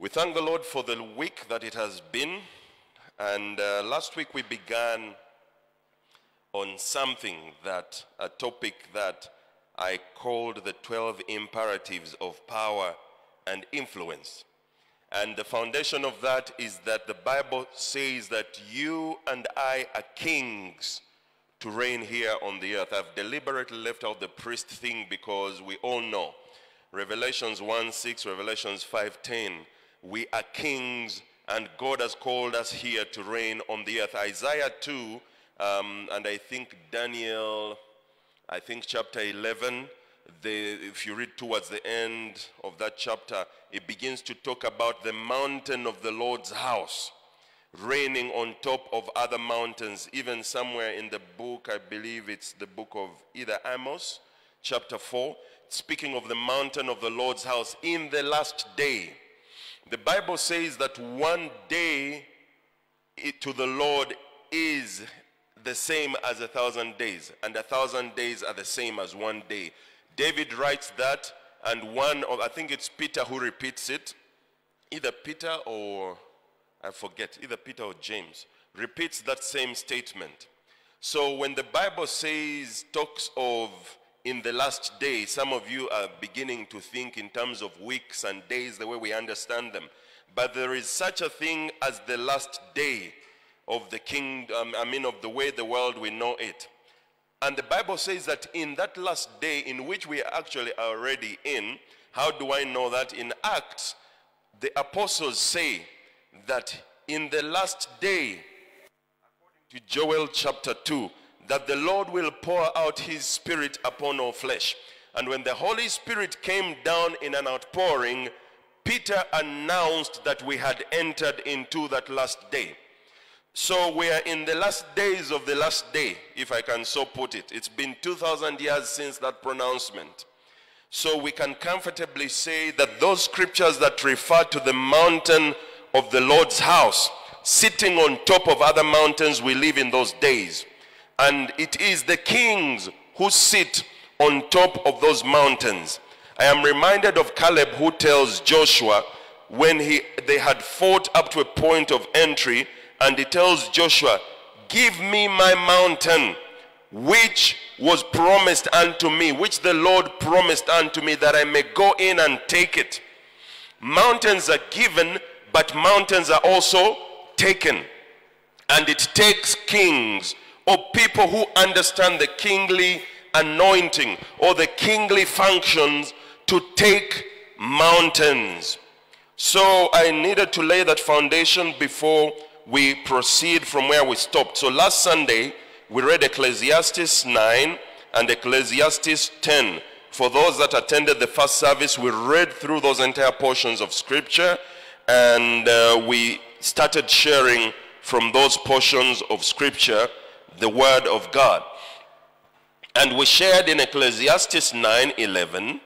We thank the Lord for the week that it has been. And uh, last week we began on something that, a topic that I called the 12 imperatives of power and influence. And the foundation of that is that the Bible says that you and I are kings to reign here on the earth. I've deliberately left out the priest thing because we all know. Revelations 1 6, Revelations 5 10 we are kings and God has called us here to reign on the earth. Isaiah 2, um, and I think Daniel, I think chapter 11, the, if you read towards the end of that chapter, it begins to talk about the mountain of the Lord's house reigning on top of other mountains. Even somewhere in the book, I believe it's the book of either Amos, chapter 4, speaking of the mountain of the Lord's house in the last day the Bible says that one day to the Lord is the same as a thousand days, and a thousand days are the same as one day. David writes that, and one of, I think it's Peter who repeats it, either Peter or, I forget, either Peter or James, repeats that same statement. So when the Bible says, talks of in the last day, some of you are beginning to think in terms of weeks and days the way we understand them. But there is such a thing as the last day of the kingdom, I mean, of the way the world we know it. And the Bible says that in that last day, in which we actually are already in, how do I know that? In Acts, the apostles say that in the last day, according to Joel chapter 2, that the Lord will pour out his spirit upon all flesh. And when the Holy Spirit came down in an outpouring, Peter announced that we had entered into that last day. So we are in the last days of the last day, if I can so put it. It's been 2,000 years since that pronouncement. So we can comfortably say that those scriptures that refer to the mountain of the Lord's house, sitting on top of other mountains we live in those days, and it is the kings who sit on top of those mountains. I am reminded of Caleb who tells Joshua when he, they had fought up to a point of entry, and he tells Joshua, Give me my mountain, which was promised unto me, which the Lord promised unto me, that I may go in and take it. Mountains are given, but mountains are also taken. And it takes kings or people who understand the kingly anointing or the kingly functions to take mountains. So I needed to lay that foundation before we proceed from where we stopped. So last Sunday, we read Ecclesiastes 9 and Ecclesiastes 10. For those that attended the first service, we read through those entire portions of scripture and uh, we started sharing from those portions of scripture the word of God. And we shared in Ecclesiastes 9:11,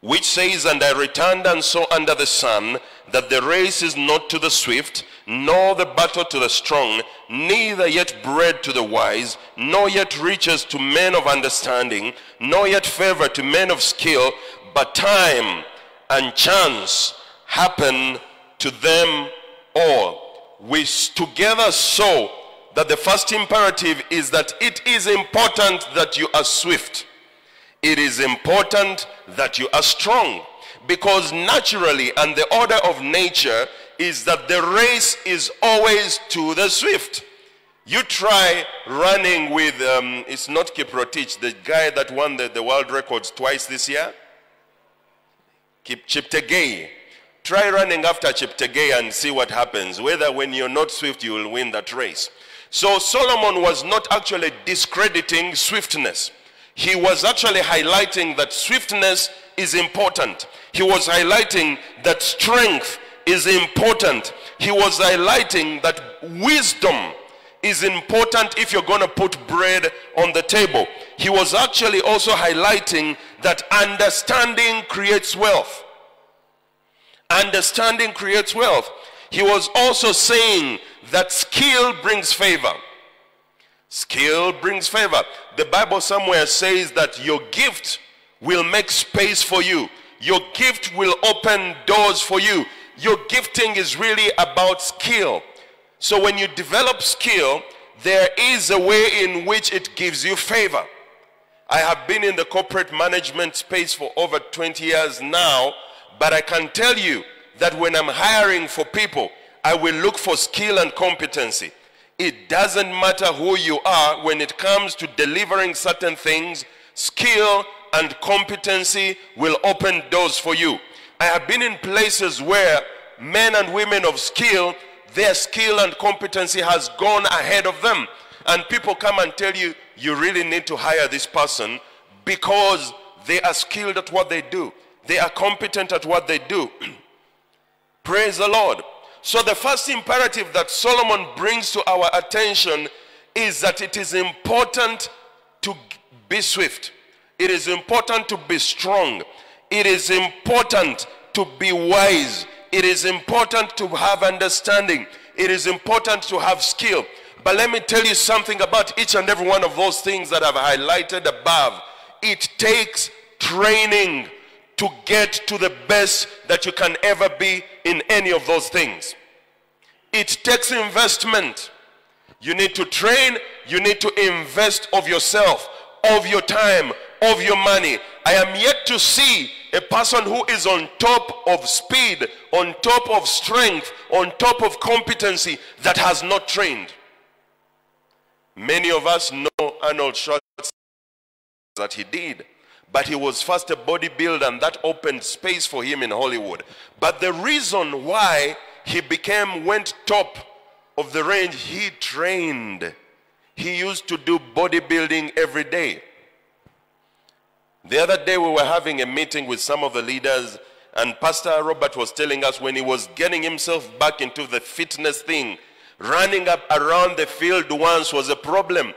which says, And I returned and saw under the sun that the race is not to the swift, nor the battle to the strong, neither yet bread to the wise, nor yet riches to men of understanding, nor yet favor to men of skill, but time and chance happen to them all. We together saw that the first imperative is that it is important that you are swift. It is important that you are strong. Because naturally, and the order of nature is that the race is always to the swift. You try running with, um, it's not Kiprotich, the guy that won the, the world records twice this year. Kip Cheptegei. Try running after Cheptegei and see what happens. Whether when you're not swift, you will win that race. So Solomon was not actually discrediting swiftness. He was actually highlighting that swiftness is important. He was highlighting that strength is important. He was highlighting that wisdom is important if you're going to put bread on the table. He was actually also highlighting that understanding creates wealth. Understanding creates wealth. He was also saying that skill brings favor. Skill brings favor. The Bible somewhere says that your gift will make space for you. Your gift will open doors for you. your gifting is really about skill. So when you develop skill, there is a way in which it gives you favor. I have been in the corporate management space for over 20 years now, but I can tell you that when I'm hiring for people, I will look for skill and competency. It doesn't matter who you are when it comes to delivering certain things, skill and competency will open doors for you. I have been in places where men and women of skill, their skill and competency has gone ahead of them. And people come and tell you, you really need to hire this person because they are skilled at what they do. They are competent at what they do. Praise the Lord. So the first imperative that Solomon brings to our attention is that it is important to be swift. It is important to be strong. It is important to be wise. It is important to have understanding. It is important to have skill. But let me tell you something about each and every one of those things that I've highlighted above. It takes training to get to the best that you can ever be in any of those things. It takes investment. You need to train, you need to invest of yourself, of your time, of your money. I am yet to see a person who is on top of speed, on top of strength, on top of competency that has not trained. Many of us know Arnold Schwarzenegger that he did. But he was first a bodybuilder and that opened space for him in Hollywood. But the reason why he became, went top of the range, he trained. He used to do bodybuilding every day. The other day we were having a meeting with some of the leaders and Pastor Robert was telling us when he was getting himself back into the fitness thing, running up around the field once was a problem.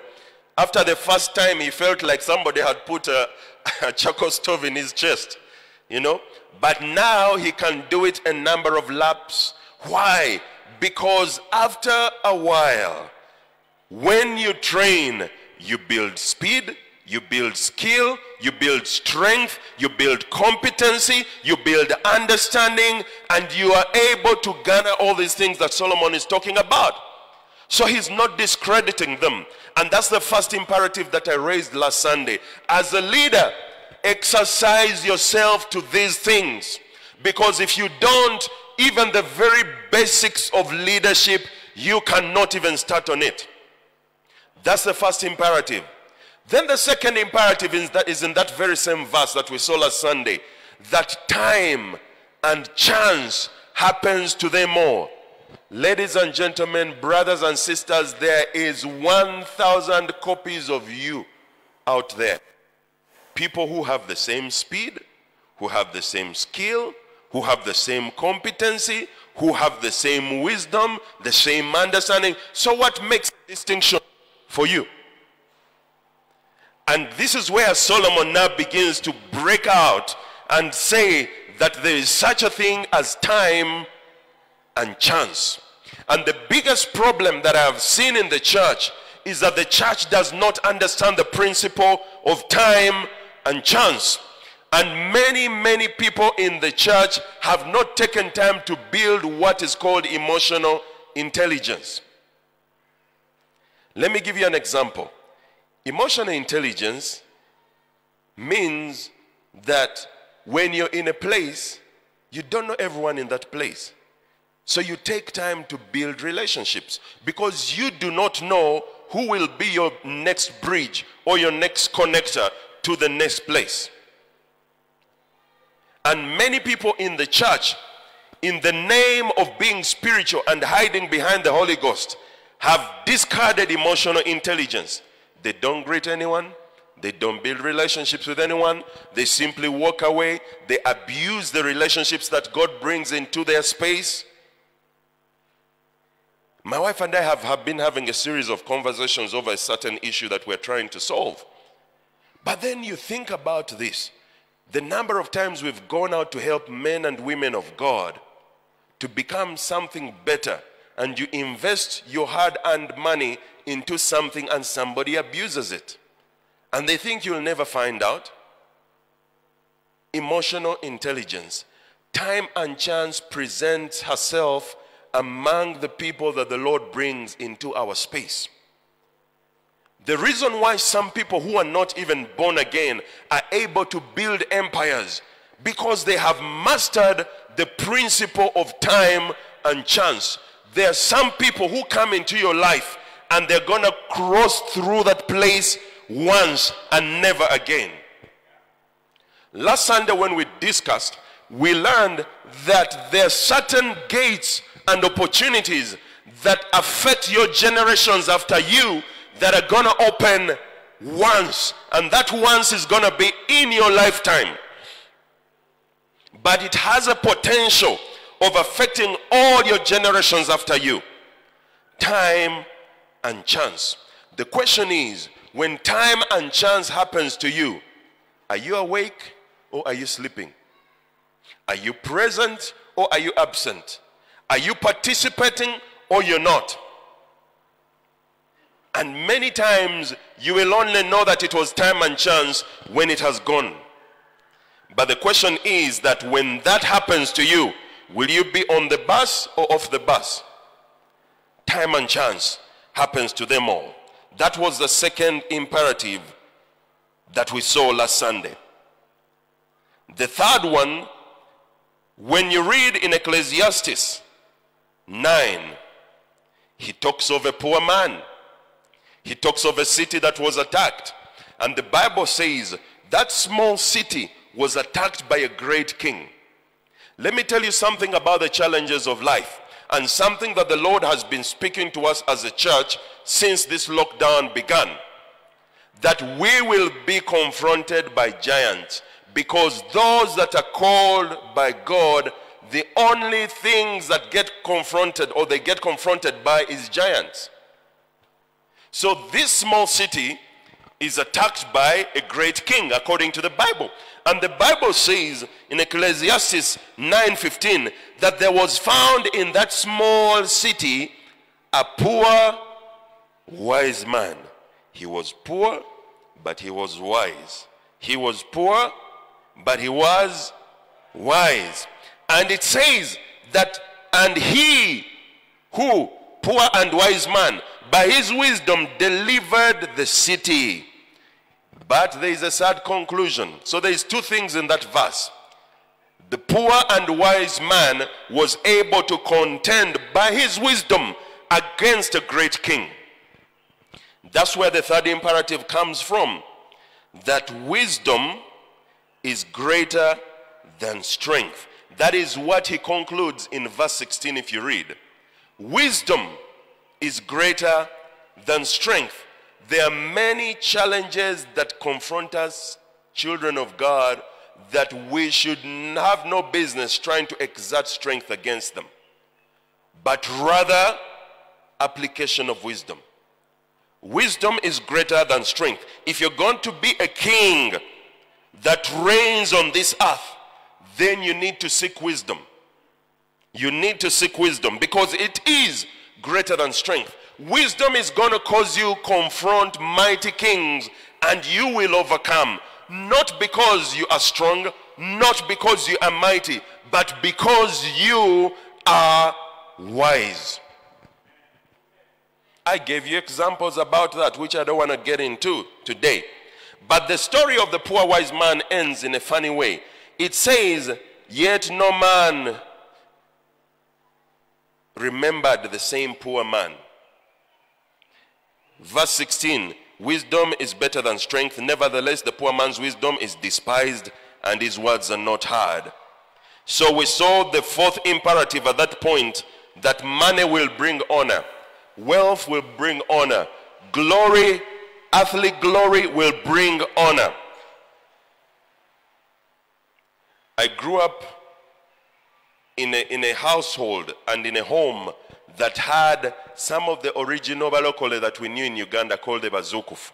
After the first time, he felt like somebody had put a, a charcoal stove in his chest, you know. But now he can do it a number of laps. Why? Because after a while, when you train, you build speed, you build skill, you build strength, you build competency, you build understanding, and you are able to garner all these things that Solomon is talking about. So he's not discrediting them. And that's the first imperative that I raised last Sunday. As a leader, exercise yourself to these things. Because if you don't, even the very basics of leadership, you cannot even start on it. That's the first imperative. Then the second imperative is, that is in that very same verse that we saw last Sunday. That time and chance happens to them all. Ladies and gentlemen, brothers and sisters, there is 1,000 copies of you out there. People who have the same speed, who have the same skill, who have the same competency, who have the same wisdom, the same understanding. So what makes distinction for you? And this is where Solomon now begins to break out and say that there is such a thing as time and chance. And the biggest problem that I have seen in the church is that the church does not understand the principle of time and chance. And many, many people in the church have not taken time to build what is called emotional intelligence. Let me give you an example. Emotional intelligence means that when you're in a place, you don't know everyone in that place. So you take time to build relationships because you do not know who will be your next bridge or your next connector to the next place. And many people in the church, in the name of being spiritual and hiding behind the Holy Ghost, have discarded emotional intelligence. They don't greet anyone. They don't build relationships with anyone. They simply walk away. They abuse the relationships that God brings into their space. My wife and I have, have been having a series of conversations over a certain issue that we're trying to solve. But then you think about this the number of times we've gone out to help men and women of God to become something better, and you invest your hard earned money into something and somebody abuses it. And they think you'll never find out. Emotional intelligence. time and chance presents herself among the people that the Lord brings into our space. The reason why some people who are not even born again are able to build empires because they have mastered the principle of time and chance. There are some people who come into your life and they're going to cross through that place once and never again. Last Sunday, when we discussed, we learned that there are certain gates and opportunities that affect your generations after you that are going to open once, and that once is going to be in your lifetime. But it has a potential of affecting all your generations after you. Time and chance. The question is when time and chance happens to you, are you awake or are you sleeping? Are you present or are you absent? Are you participating or you're not? And many times you will only know that it was time and chance when it has gone. But the question is that when that happens to you, will you be on the bus or off the bus? Time and chance happens to them all. That was the second imperative that we saw last Sunday. The third one, when you read in Ecclesiastes 9, he talks of a poor man. He talks of a city that was attacked. And the Bible says that small city was attacked by a great king. Let me tell you something about the challenges of life and something that the Lord has been speaking to us as a church since this lockdown began. That we will be confronted by giants because those that are called by God, the only things that get confronted or they get confronted by is giants. So this small city is attacked by a great king according to the Bible. And the Bible says in Ecclesiastes 9:15 that there was found in that small city a poor wise man. He was poor, but he was wise. He was poor, but he was wise. And it says that and he who poor and wise man by his wisdom delivered the city but there is a sad conclusion. So there is two things in that verse. The poor and wise man was able to contend by his wisdom against a great king. That's where the third imperative comes from. That wisdom is greater than strength. That is what he concludes in verse 16 if you read. Wisdom is greater than strength. There are many challenges that confront us, children of God, that we should have no business trying to exert strength against them, but rather application of wisdom. Wisdom is greater than strength. If you're going to be a king that reigns on this earth, then you need to seek wisdom. You need to seek wisdom because it is greater than strength. Wisdom is going to cause you confront mighty kings and you will overcome. Not because you are strong, not because you are mighty, but because you are wise. I gave you examples about that, which I don't want to get into today. But the story of the poor wise man ends in a funny way. It says, Yet no man remembered the same poor man. Verse 16 Wisdom is better than strength. Nevertheless, the poor man's wisdom is despised, and his words are not heard. So we saw the fourth imperative at that point that money will bring honor, wealth will bring honor, glory, earthly glory will bring honor. I grew up in a, in a household and in a home that had some of the original balokole that we knew in Uganda called the Bazukufu.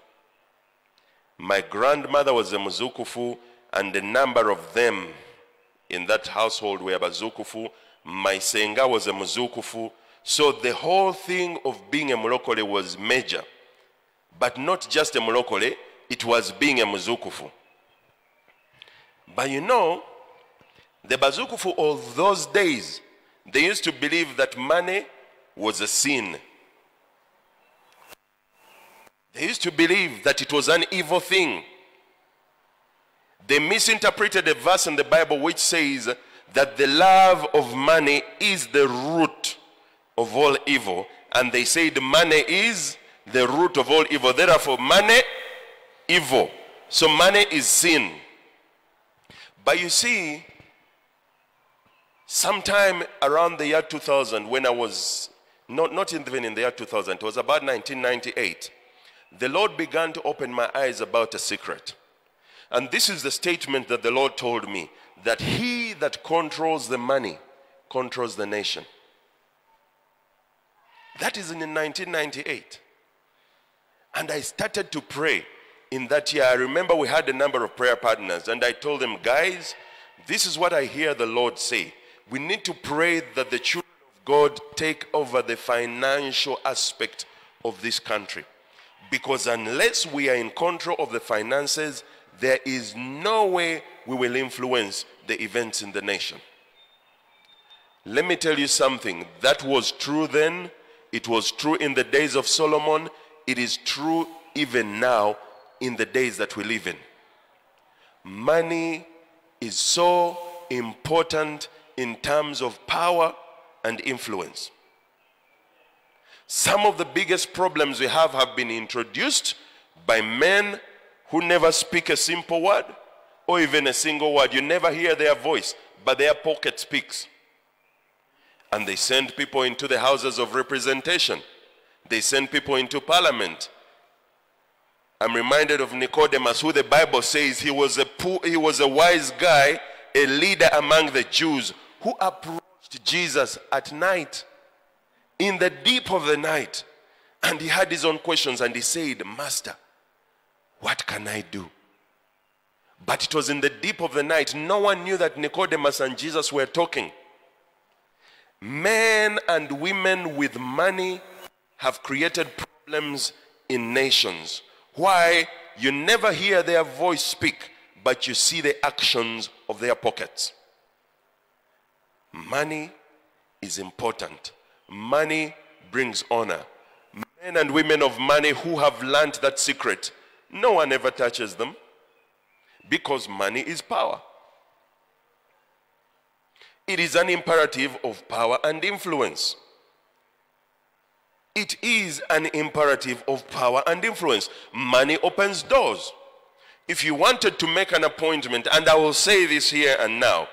My grandmother was a Muzukufu, and a number of them in that household were Bazukufu. My Senga was a Muzukufu. So the whole thing of being a Mulokole was major. But not just a Mulokole, it was being a Muzukufu. But you know, The Bazukufu of those days, they used to believe that money was a sin. They used to believe that it was an evil thing. They misinterpreted a verse in the Bible which says that the love of money is the root of all evil. And they said money is the root of all evil. Therefore, money, evil. So money is sin. But you see, sometime around the year 2000, when I was, not, not even in the year 2000, it was about 1998, the Lord began to open my eyes about a secret. And this is the statement that the Lord told me that he that controls the money controls the nation. That is in 1998. And I started to pray in that year. I remember we had a number of prayer partners, and I told them, guys, this is what I hear the Lord say. We need to pray that the children of God take over the financial aspect of this country. Because unless we are in control of the finances, there is no way we will influence the events in the nation. Let me tell you something. That was true then. It was true in the days of Solomon. It is true even now in the days that we live in. Money is so important in terms of power and influence. Some of the biggest problems we have have been introduced by men who never speak a simple word or even a single word. You never hear their voice, but their pocket speaks. And they send people into the houses of representation. They send people into parliament. I'm reminded of Nicodemus, who the Bible says he was a poor, he was a wise guy, a leader among the Jews, who approached Jesus at night, in the deep of the night. And he had his own questions and he said, Master, what can I do? But it was in the deep of the night. No one knew that Nicodemus and Jesus were talking. Men and women with money have created problems in nations. Why? You never hear their voice speak, but you see the actions of their pockets. Money is important. Money brings honor. Men and women of money who have learned that secret, no one ever touches them because money is power. It is an imperative of power and influence. It is an imperative of power and influence. Money opens doors. If you wanted to make an appointment, and I will say this here and now,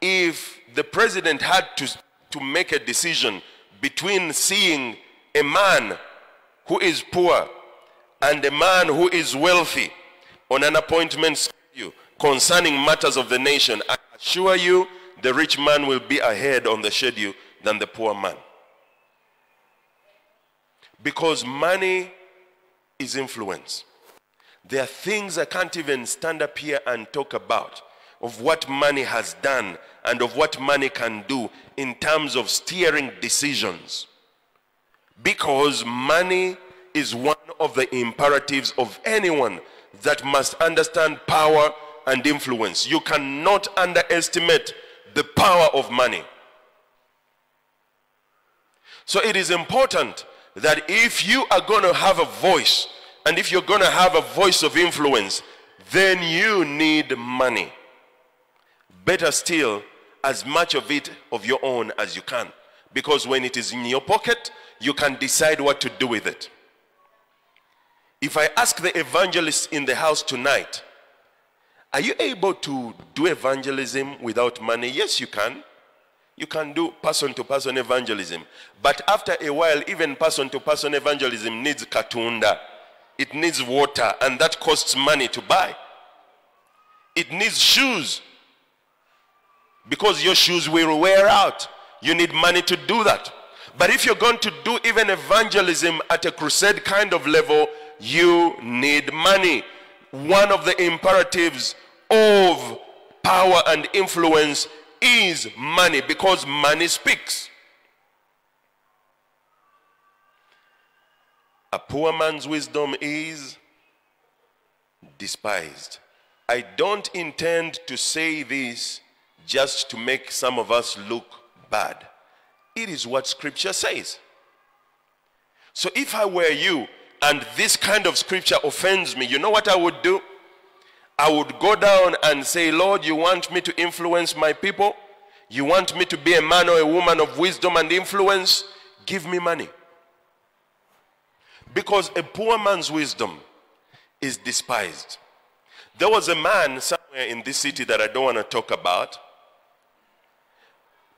if the president had to, to make a decision between seeing a man who is poor and a man who is wealthy on an appointment schedule concerning matters of the nation, I assure you the rich man will be ahead on the schedule than the poor man. Because money is influence. There are things I can't even stand up here and talk about of what money has done and of what money can do in terms of steering decisions. Because money is one of the imperatives of anyone that must understand power and influence. You cannot underestimate the power of money. So it is important that if you are going to have a voice and if you're going to have a voice of influence, then you need money. Better still, as much of it of your own as you can. Because when it is in your pocket, you can decide what to do with it. If I ask the evangelists in the house tonight, are you able to do evangelism without money? Yes, you can. You can do person to person evangelism. But after a while, even person to person evangelism needs katunda. It needs water, and that costs money to buy. It needs shoes. Because your shoes will wear out. You need money to do that. But if you're going to do even evangelism at a crusade kind of level, you need money one of the imperatives of power and influence is money because money speaks. A poor man's wisdom is despised. I don't intend to say this just to make some of us look bad. It is what scripture says. So if I were you and this kind of scripture offends me, you know what I would do? I would go down and say, Lord, you want me to influence my people? You want me to be a man or a woman of wisdom and influence? Give me money. Because a poor man's wisdom is despised. There was a man somewhere in this city that I don't want to talk about.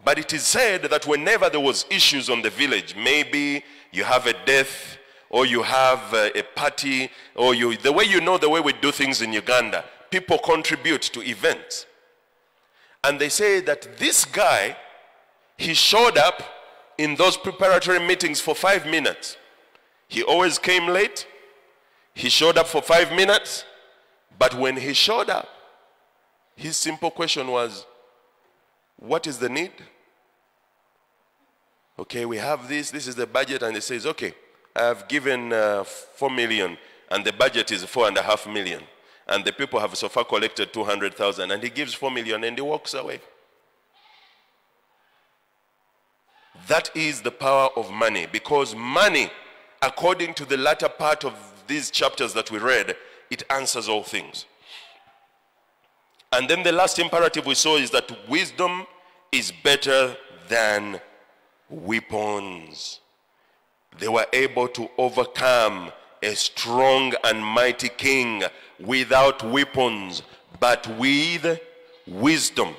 But it is said that whenever there was issues on the village, maybe you have a death or you have a, a party or you, the way you know the way we do things in Uganda, people contribute to events. And they say that this guy, he showed up in those preparatory meetings for five minutes. He always came late. He showed up for five minutes. But when he showed up, his simple question was, What is the need? Okay, we have this, this is the budget, and he says, Okay, I have given uh, four million, and the budget is four and a half million and the people have so far collected 200,000 and he gives 4 million and he walks away. That is the power of money because money, according to the latter part of these chapters that we read, it answers all things. And then the last imperative we saw is that wisdom is better than weapons. They were able to overcome a strong and mighty king without weapons, but with wisdom.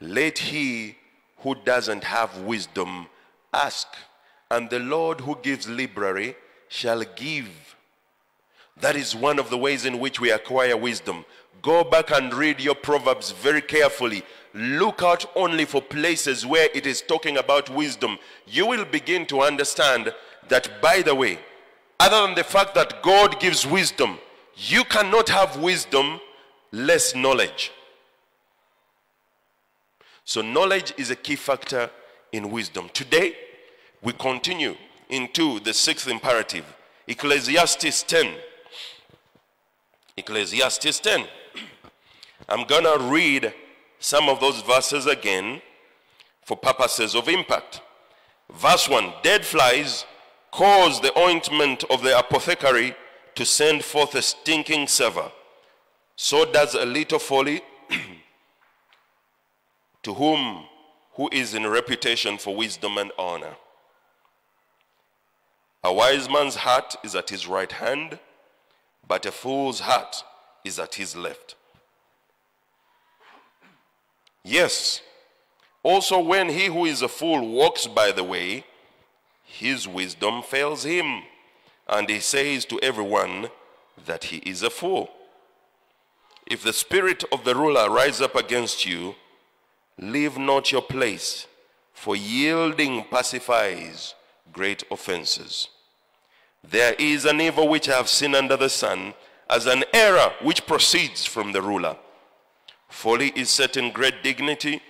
Let he who doesn't have wisdom ask, and the Lord who gives liberally shall give. That is one of the ways in which we acquire wisdom. Go back and read your Proverbs very carefully. Look out only for places where it is talking about wisdom. You will begin to understand that, by the way, other than the fact that God gives wisdom, you cannot have wisdom less knowledge. So, knowledge is a key factor in wisdom. Today, we continue into the sixth imperative Ecclesiastes 10. Ecclesiastes 10. I'm going to read some of those verses again for purposes of impact. Verse 1 Dead flies cause the ointment of the apothecary to send forth a stinking savour. So does a little folly to whom who is in reputation for wisdom and honor. A wise man's heart is at his right hand, but a fool's heart is at his left. Yes, also when he who is a fool walks by the way, his wisdom fails him, and he says to everyone that he is a fool. If the spirit of the ruler rise up against you, leave not your place, for yielding pacifies great offenses. There is an evil which I have seen under the sun, as an error which proceeds from the ruler. Folly is set in great dignity,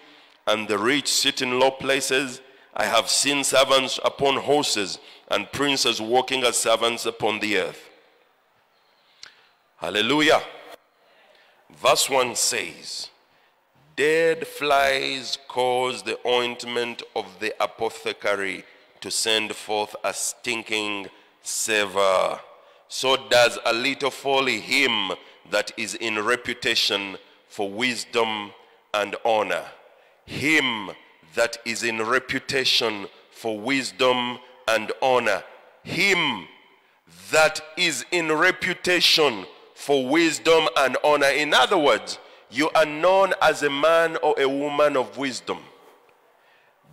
and the rich sit in low places I have seen servants upon horses and princes walking as servants upon the earth. Hallelujah. Verse 1 says, Dead flies cause the ointment of the apothecary to send forth a stinking savor. So does a little folly him that is in reputation for wisdom and honor. Him that is in reputation for wisdom and honor. Him that is in reputation for wisdom and honor. In other words, you are known as a man or a woman of wisdom.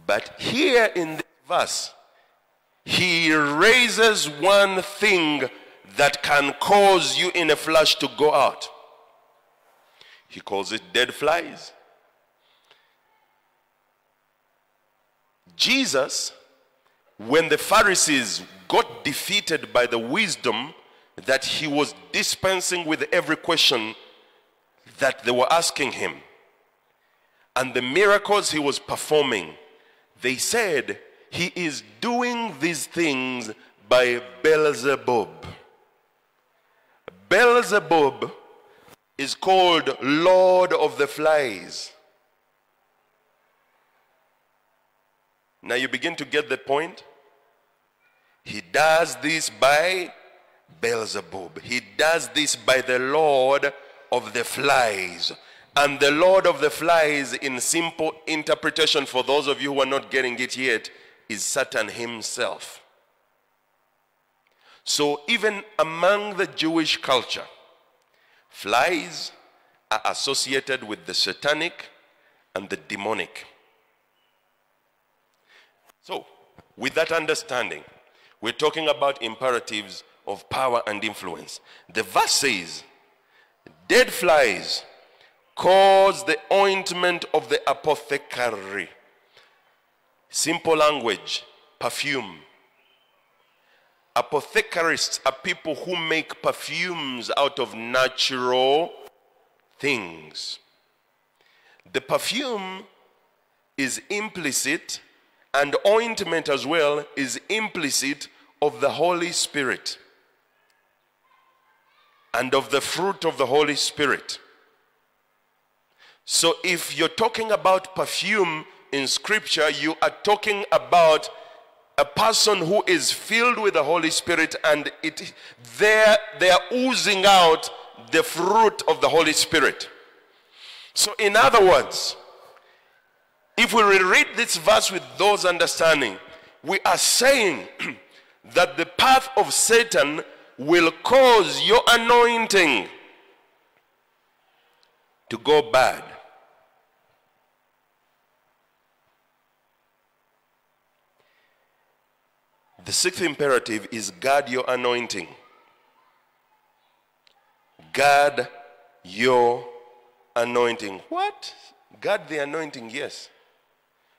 But here in this verse, he raises one thing that can cause you in a flash to go out. He calls it dead flies. Jesus, when the Pharisees got defeated by the wisdom that he was dispensing with every question that they were asking him, and the miracles he was performing, they said, He is doing these things by Beelzebub. Beelzebub is called Lord of the Flies. Now you begin to get the point. He does this by Beelzebub. He does this by the Lord of the Flies. And the Lord of the Flies, in simple interpretation for those of you who are not getting it yet, is Satan himself. So even among the Jewish culture, flies are associated with the satanic and the demonic. So, with that understanding, we're talking about imperatives of power and influence. The verse says, Dead flies cause the ointment of the apothecary. Simple language, perfume. Apothecarists are people who make perfumes out of natural things. The perfume is implicit, and ointment as well is implicit of the Holy Spirit and of the fruit of the Holy Spirit. So if you're talking about perfume in scripture, you are talking about a person who is filled with the Holy Spirit and it they're, they're oozing out the fruit of the Holy Spirit. So in other words, if we read this verse with those understanding, we are saying that the path of Satan will cause your anointing to go bad. The sixth imperative is guard your anointing. Guard your anointing. What? Guard the anointing, yes.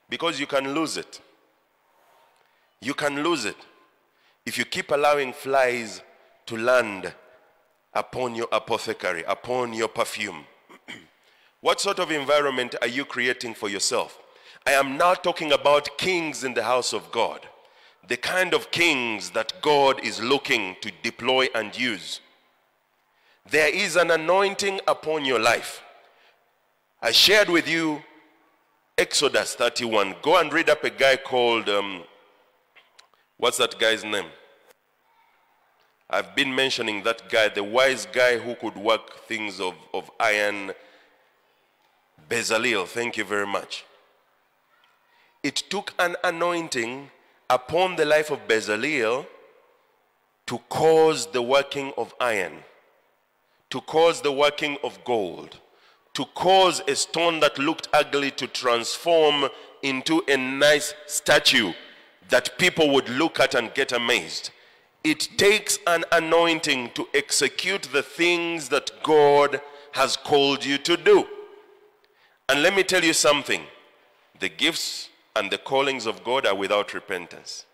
Because you can lose it. You can lose it if you keep allowing flies to land upon your apothecary, upon your perfume. what sort of environment are you creating for yourself? I am now talking about kings in the house of God the kind of kings that God is looking to deploy and use. There is an anointing upon your life. I shared with you Exodus 31. Go and read up a guy called, um, what's that guy's name? I've been mentioning that guy, the wise guy who could work things of, of iron. Bezalel, thank you very much. It took an anointing upon the life of Bezalel to cause the working of iron, to cause the working of gold, to cause a stone that looked ugly to transform into a nice statue that people would look at and get amazed. It takes an anointing to execute the things that God has called you to do. And let me tell you something the gifts and the callings of God are without repentance.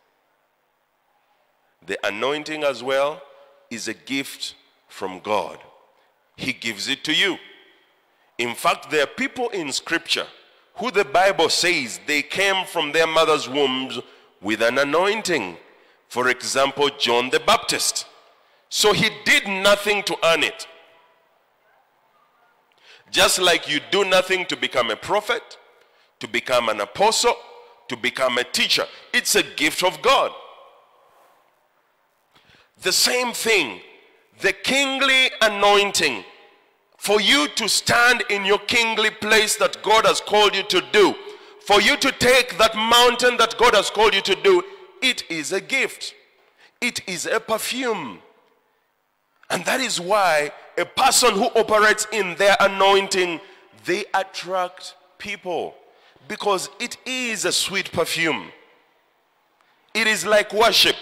The anointing as well is a gift from God. He gives it to you. In fact, there are people in scripture who the Bible says they came from their mother's wombs with an anointing. For example, John the Baptist. So he did nothing to earn it. Just like you do nothing to become a prophet, to become an apostle, to become a teacher. It's a gift of God. The same thing, the kingly anointing for you to stand in your kingly place that God has called you to do, for you to take that mountain that God has called you to do, it is a gift. It is a perfume. And that is why a person who operates in their anointing, they attract people because it is a sweet perfume. It is like worship.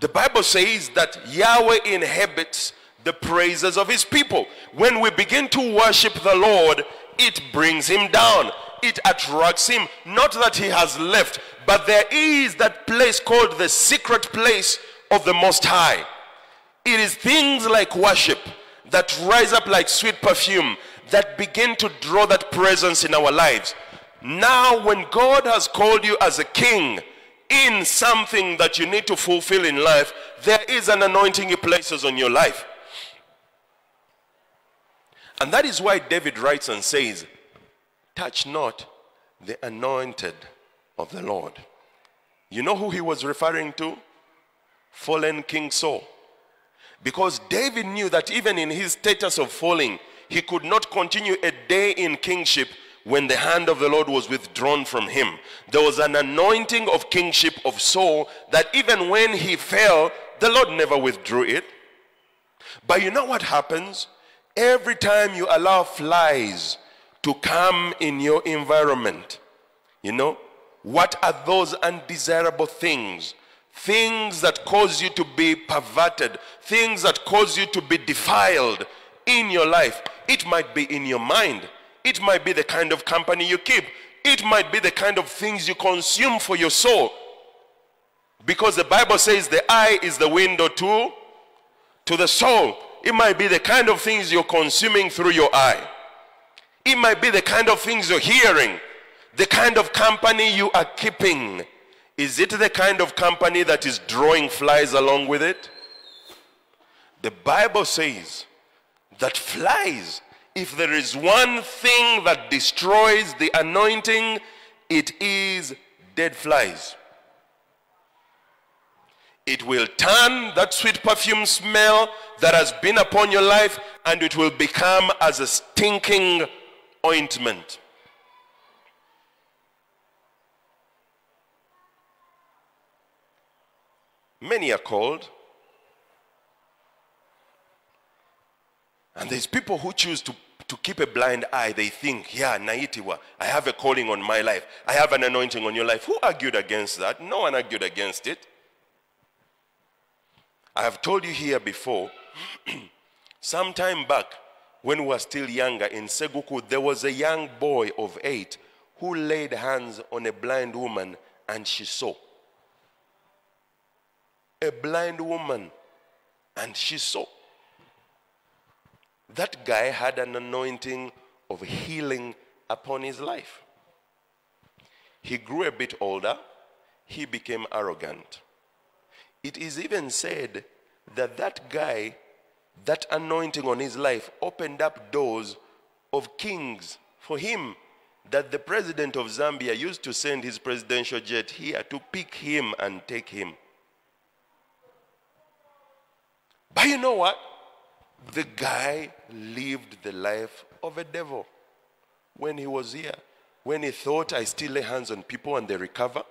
The Bible says that Yahweh inhabits the praises of his people. When we begin to worship the Lord, it brings him down. It attracts him. Not that he has left, but there is that place called the secret place of the Most High. It is things like worship that rise up like sweet perfume that begin to draw that presence in our lives. Now, when God has called you as a king in something that you need to fulfill in life, there is an anointing He places on your life. And that is why David writes and says, Touch not the anointed of the Lord. You know who he was referring to? Fallen King Saul. Because David knew that even in his status of falling, he could not continue a day in kingship when the hand of the Lord was withdrawn from him. There was an anointing of kingship of Saul that even when he fell, the Lord never withdrew it. But you know what happens? Every time you allow flies to come in your environment, you know, what are those undesirable things? Things that cause you to be perverted, things that cause you to be defiled in your life. It might be in your mind, it might be the kind of company you keep, it might be the kind of things you consume for your soul. Because the Bible says the eye is the window to, to the soul. It might be the kind of things you're consuming through your eye. It might be the kind of things you're hearing, the kind of company you are keeping. Is it the kind of company that is drawing flies along with it? The Bible says that flies, if there is one thing that destroys the anointing, it is dead flies. It will turn that sweet perfume smell that has been upon your life and it will become as a stinking ointment. Many are called. And there's people who choose to, to keep a blind eye. They think, yeah, Naitiwa, I have a calling on my life. I have an anointing on your life. Who argued against that? No one argued against it. I have told you here before, some time back, when we were still younger in Seguku, there was a young boy of eight who laid hands on a blind woman and she saw a blind woman and she saw. That guy had an anointing of healing upon his life. He grew a bit older, he became arrogant. It is even said that that guy, that anointing on his life, opened up doors of kings for him. That the president of Zambia used to send his presidential jet here to pick him and take him. But you know what? The guy lived the life of a devil when he was here. When he thought, I still lay hands on people and they recover,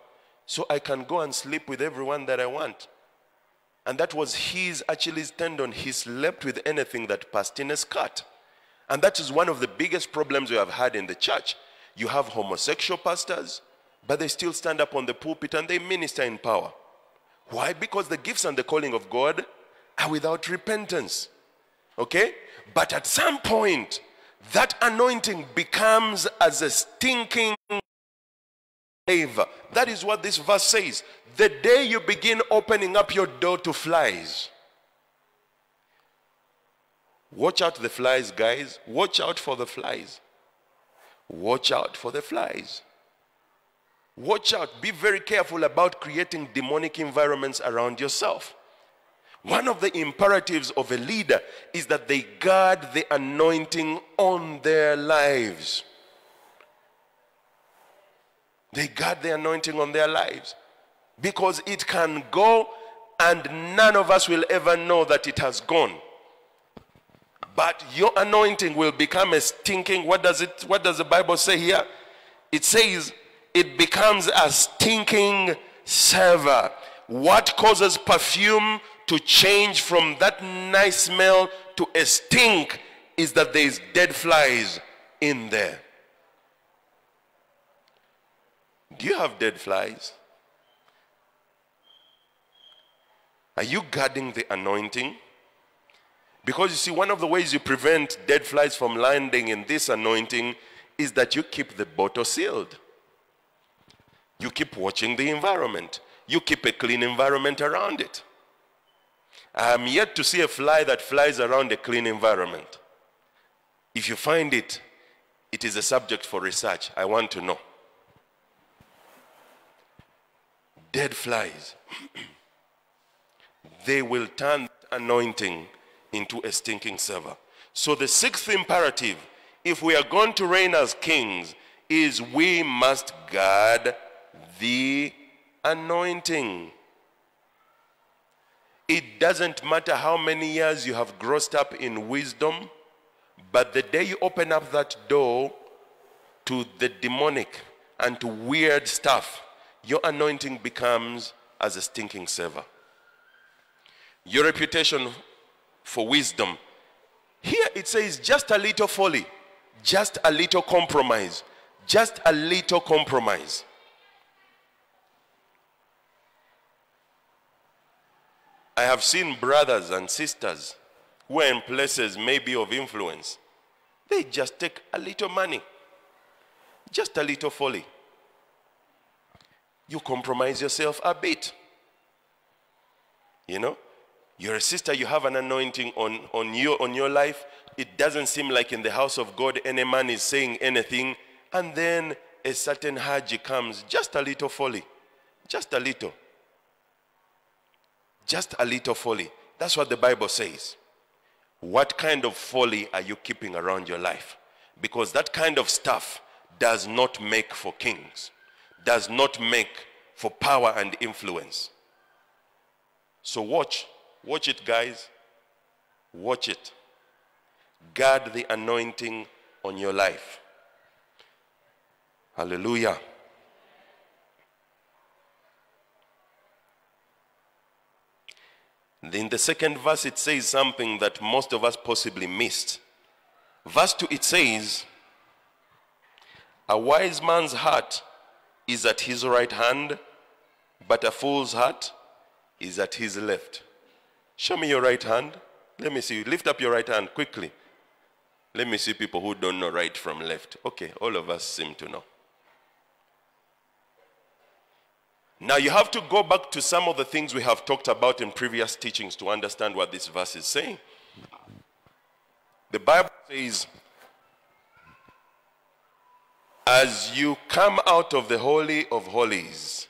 so I can go and sleep with everyone that I want. And that was his Achilles tendon. He slept with anything that passed in a skirt. And that is one of the biggest problems we have had in the church. You have homosexual pastors, but they still stand up on the pulpit and they minister in power. Why? Because the gifts and the calling of God are without repentance. Okay? But at some point, that anointing becomes as a stinking flavor. That is what this verse says. The day you begin opening up your door to flies, watch out the flies, guys. Watch out for the flies. Watch out for the flies. Watch out. Be very careful about creating demonic environments around yourself. One of the imperatives of a leader is that they guard the anointing on their lives. They guard the anointing on their lives because it can go and none of us will ever know that it has gone. But your anointing will become a stinking, what does it, what does the Bible say here? It says it becomes a stinking savor. What causes perfume to change from that nice smell to a stink is that there is dead flies in there. Do you have dead flies? Are you guarding the anointing? Because you see, one of the ways you prevent dead flies from landing in this anointing is that you keep the bottle sealed. You keep watching the environment. You keep a clean environment around it. I am yet to see a fly that flies around a clean environment. If you find it, it is a subject for research. I want to know. Dead flies. they will turn anointing into a stinking savor. So the sixth imperative, if we are going to reign as kings, is we must guard the anointing. It doesn't matter how many years you have grossed up in wisdom, but the day you open up that door to the demonic and to weird stuff, your anointing becomes as a stinking savor. Your reputation for wisdom. Here it says just a little folly, just a little compromise, just a little compromise. I have seen brothers and sisters who are in places maybe of influence. They just take a little money, just a little folly. You compromise yourself a bit. You know, you're a sister, you have an anointing on, on, you, on your life. It doesn't seem like in the house of God any man is saying anything. And then a certain Haji comes, just a little folly, just a little. Just a little folly. That's what the Bible says. What kind of folly are you keeping around your life? Because that kind of stuff does not make for kings, does not make for power and influence. So watch, watch it, guys. Watch it. Guard the anointing on your life. Hallelujah. In the second verse, it says something that most of us possibly missed. Verse 2, it says, A wise man's heart is at his right hand, but a fool's heart is at his left. Show me your right hand. Let me see. Lift up your right hand quickly. Let me see people who don't know right from left. Okay, all of us seem to know. Now you have to go back to some of the things we have talked about in previous teachings to understand what this verse is saying. The Bible says, as you come out of the Holy of Holies,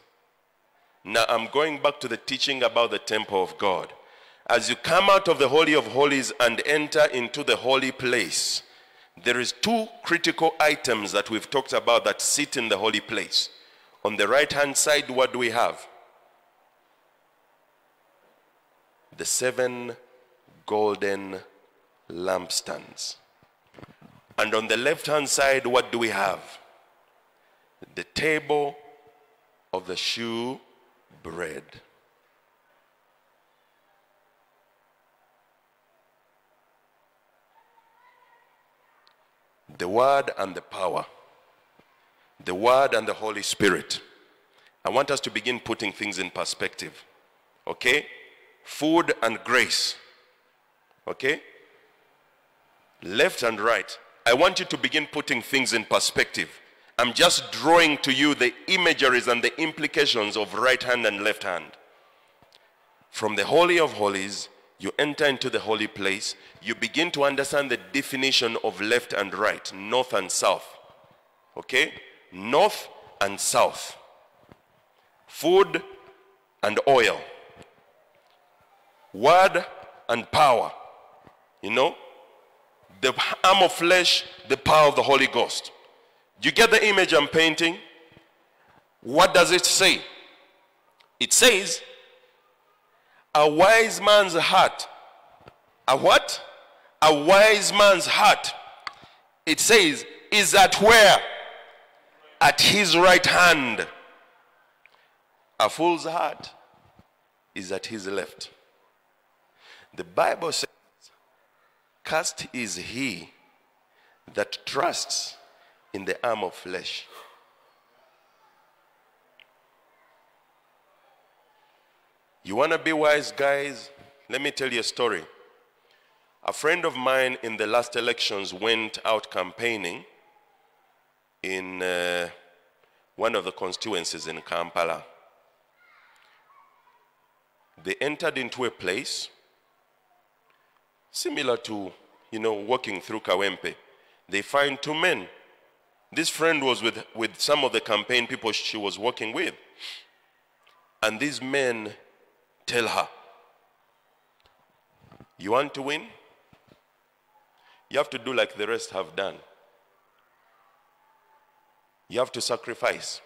now I'm going back to the teaching about the temple of God. As you come out of the Holy of Holies and enter into the holy place, there is two critical items that we've talked about that sit in the holy place. On the right hand side, what do we have? The seven golden lampstands. And on the left hand side, what do we have? The table of the shew bread. The word and the power the Word and the Holy Spirit. I want us to begin putting things in perspective. Okay? Food and grace. Okay? Left and right. I want you to begin putting things in perspective. I'm just drawing to you the imageries and the implications of right hand and left hand. From the Holy of Holies, you enter into the holy place, you begin to understand the definition of left and right, north and south. Okay? North and south, food and oil, word and power. You know, the arm of flesh, the power of the Holy Ghost. You get the image I'm painting? What does it say? It says, a wise man's heart. A what? A wise man's heart. It says, is at where? At his right hand. A fool's heart is at his left. The Bible says, Cast is he that trusts in the arm of flesh. You want to be wise, guys? Let me tell you a story. A friend of mine in the last elections went out campaigning in uh, one of the constituencies in Kampala. They entered into a place similar to, you know, walking through Kawempe. They find two men. This friend was with, with some of the campaign people she was working with. And these men tell her, You want to win? You have to do like the rest have done. You have to sacrifice.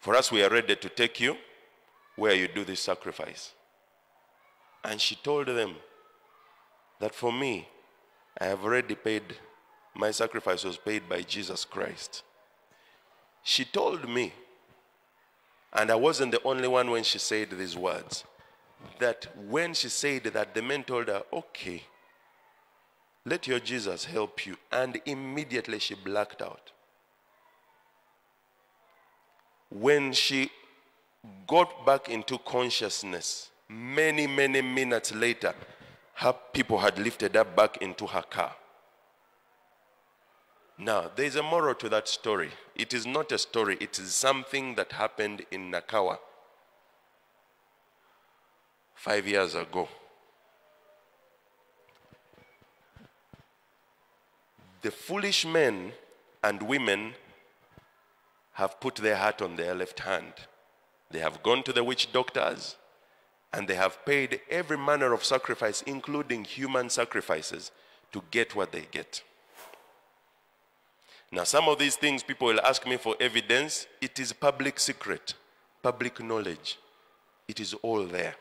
For us, we are ready to take you where you do this sacrifice. And she told them that for me, I have already paid, my sacrifice was paid by Jesus Christ. She told me, and I wasn't the only one when she said these words, that when she said that, the men told her, Okay, let your Jesus help you. And immediately she blacked out. When she got back into consciousness, many, many minutes later, her people had lifted her back into her car. Now, there is a moral to that story. It is not a story, it is something that happened in Nakawa five years ago. The foolish men and women have put their heart on their left hand. They have gone to the witch doctors and they have paid every manner of sacrifice, including human sacrifices, to get what they get. Now, some of these things people will ask me for evidence. It is public secret, public knowledge. It is all there.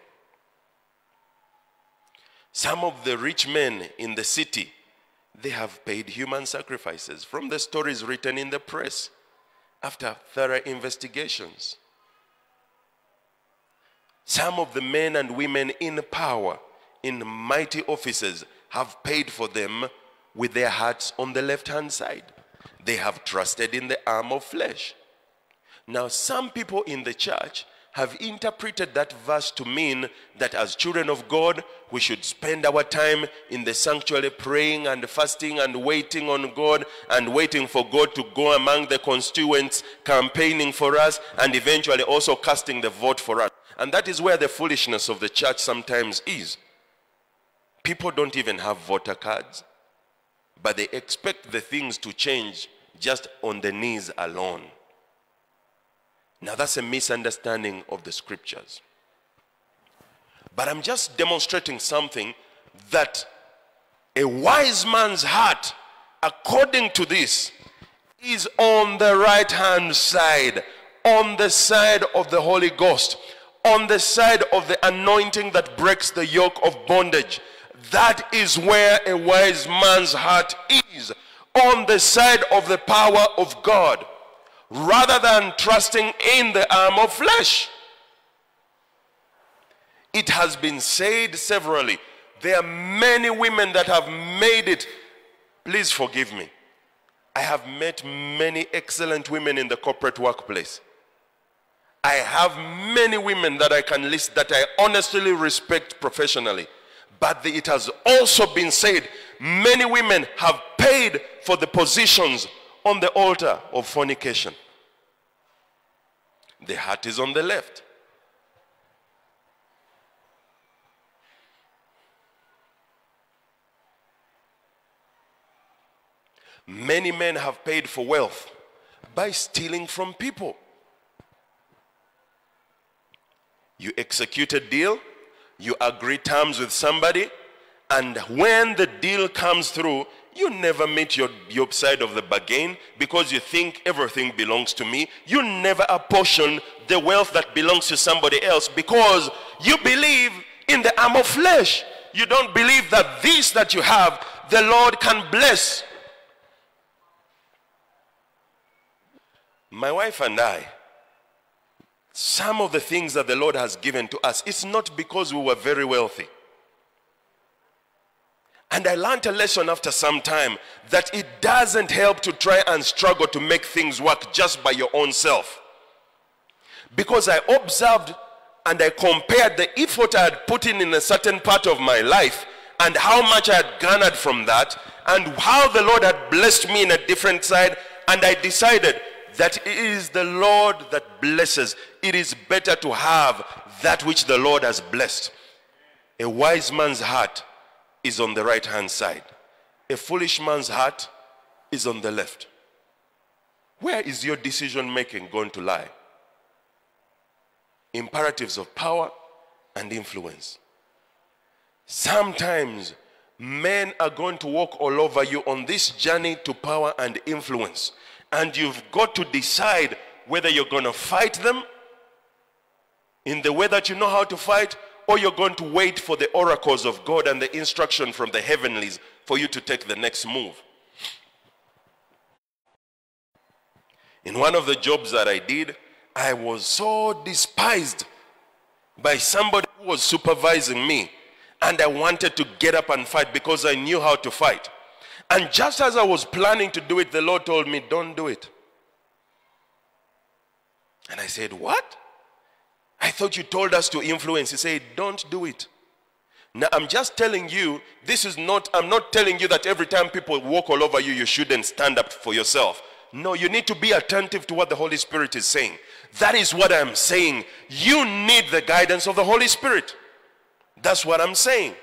Some of the rich men in the city, they have paid human sacrifices from the stories written in the press after thorough investigations. Some of the men and women in power, in mighty offices, have paid for them with their hearts on the left hand side. They have trusted in the arm of flesh. Now, some people in the church have interpreted that verse to mean that as children of God, we should spend our time in the sanctuary praying and fasting and waiting on God and waiting for God to go among the constituents, campaigning for us, and eventually also casting the vote for us. And that is where the foolishness of the church sometimes is. People don't even have voter cards, but they expect the things to change just on the knees alone. Now, that's a misunderstanding of the scriptures. But I'm just demonstrating something that a wise man's heart, according to this, is on the right hand side, on the side of the Holy Ghost, on the side of the anointing that breaks the yoke of bondage. That is where a wise man's heart is, on the side of the power of God rather than trusting in the arm of flesh. It has been said severally. There are many women that have made it. Please forgive me. I have met many excellent women in the corporate workplace. I have many women that I can list that I honestly respect professionally. But it has also been said many women have paid for the positions on the altar of fornication. The heart is on the left. Many men have paid for wealth by stealing from people. You execute a deal, you agree terms with somebody, and when the deal comes through, you never meet your, your side of the bargain because you think everything belongs to me. You never apportion the wealth that belongs to somebody else because you believe in the arm of flesh. You don't believe that this that you have, the Lord can bless. My wife and I, some of the things that the Lord has given to us, it's not because we were very wealthy. And I learned a lesson after some time that it doesn't help to try and struggle to make things work just by your own self. Because I observed and I compared the effort I had put in in a certain part of my life and how much I had garnered from that and how the Lord had blessed me in a different side. And I decided that it is the Lord that blesses. It is better to have that which the Lord has blessed. A wise man's heart is on the right hand side. A foolish man's heart is on the left. Where is your decision making going to lie? Imperatives of power and influence. Sometimes Men are going to walk all over you on this journey to power and influence. And you've got to decide whether you're going to fight them in the way that you know how to fight, or you're going to wait for the oracles of God and the instruction from the heavenlies for you to take the next move. In one of the jobs that I did, I was so despised by somebody who was supervising me. And I wanted to get up and fight because I knew how to fight. And just as I was planning to do it, the Lord told me, Don't do it. And I said, What? I thought you told us to influence. He said, Don't do it. Now, I'm just telling you, this is not, I'm not telling you that every time people walk all over you, you shouldn't stand up for yourself. No, you need to be attentive to what the Holy Spirit is saying. That is what I'm saying. You need the guidance of the Holy Spirit. That's what I'm saying.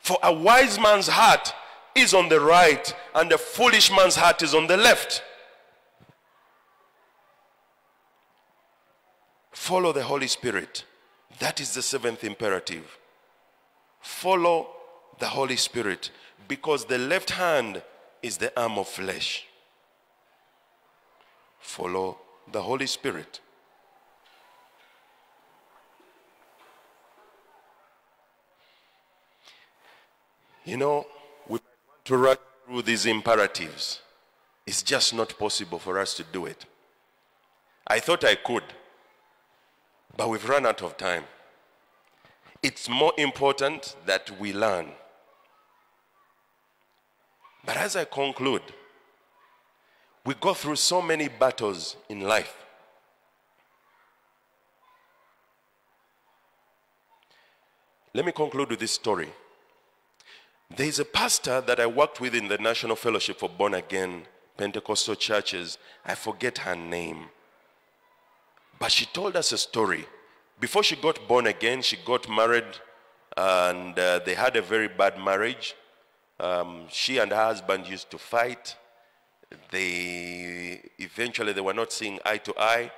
For a wise man's heart is on the right, and a foolish man's heart is on the left. Follow the Holy Spirit. That is the seventh imperative. Follow the Holy Spirit because the left hand is the arm of flesh. Follow the Holy Spirit. You know, we want to run through these imperatives. It's just not possible for us to do it. I thought I could, but we've run out of time. It's more important that we learn. But as I conclude, we go through so many battles in life. Let me conclude with this story. There is a pastor that I worked with in the National Fellowship for Born Again Pentecostal churches. I forget her name. But she told us a story. Before she got born again, she got married and uh, they had a very bad marriage. Um, she and her husband used to fight. They eventually they were not seeing eye to eye.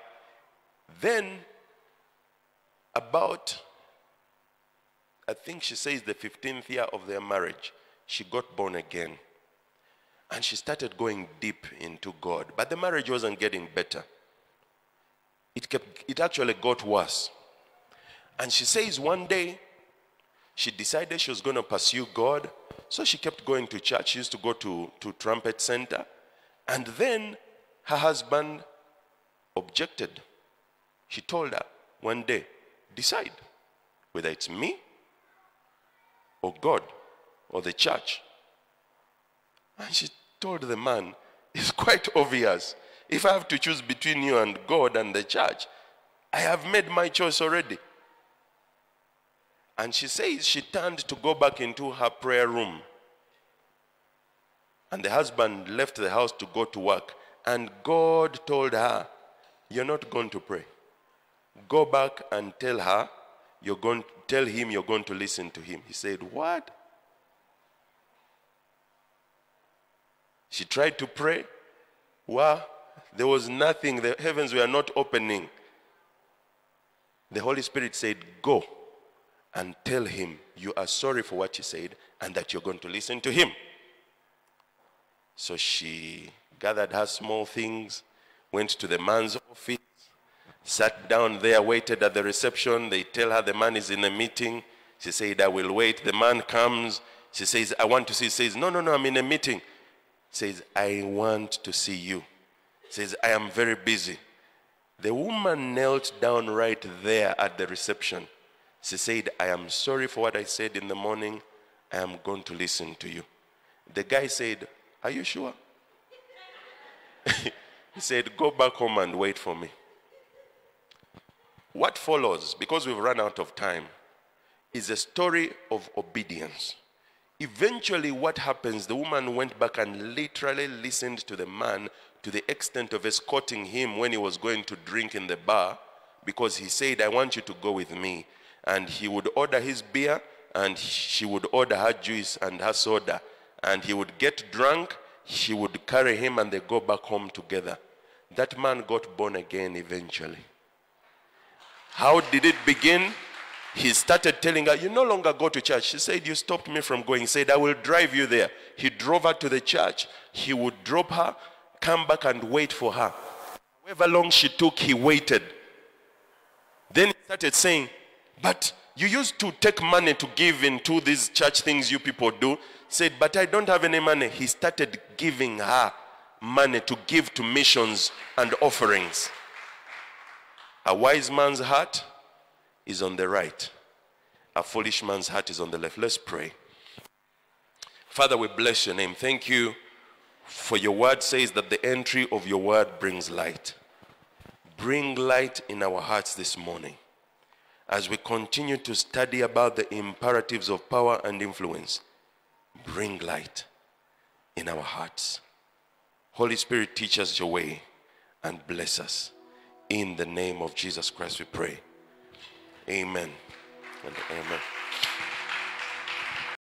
Then, about I think she says the 15th year of their marriage, she got born again. And she started going deep into God. But the marriage wasn't getting better. It, kept, it actually got worse. And she says one day she decided she was going to pursue God. So she kept going to church. She used to go to, to Trumpet Center. And then her husband objected. She told her one day, decide whether it's me or God or the church. And she told the man, It's quite obvious. If I have to choose between you and God and the church, I have made my choice already. And she says she turned to go back into her prayer room. And the husband left the house to go to work. And God told her, You're not going to pray. Go back and tell her you're going to tell him you're going to listen to him. He said, What? She tried to pray. Well, there was nothing. The heavens were not opening. The Holy Spirit said, Go and tell him you are sorry for what you said and that you're going to listen to him. So she gathered her small things, went to the man's office, sat down there, waited at the reception. They tell her the man is in a meeting. She said, I will wait. The man comes. She says, I want to see. He says, No, no, no, I'm in a meeting. Says, I want to see you. Says, I am very busy. The woman knelt down right there at the reception. She said, I am sorry for what I said in the morning. I am going to listen to you. The guy said, Are you sure? he said, Go back home and wait for me. What follows, because we've run out of time, is a story of obedience. Eventually, what happens, the woman went back and literally listened to the man to the extent of escorting him when he was going to drink in the bar because he said, I want you to go with me. And he would order his beer and she would order her juice and her soda. And he would get drunk, she would carry him and they go back home together. That man got born again eventually. How did it begin? he started telling her, You no longer go to church. She said, You stopped me from going. He said, I will drive you there. He drove her to the church. He would drop her, come back and wait for her. However long she took, he waited. Then he started saying, But you used to take money to give into these church things you people do. Said, But I don't have any money. He started giving her money to give to missions and offerings. A wise man's heart is on the right, a foolish man's heart is on the left. Let's pray. Father, we bless your name. Thank you for your word says that the entry of your word brings light. Bring light in our hearts this morning as we continue to study about the imperatives of power and influence. Bring light in our hearts. Holy Spirit, teach us your way and bless us. In the name of Jesus Christ, we pray. Amen and amen.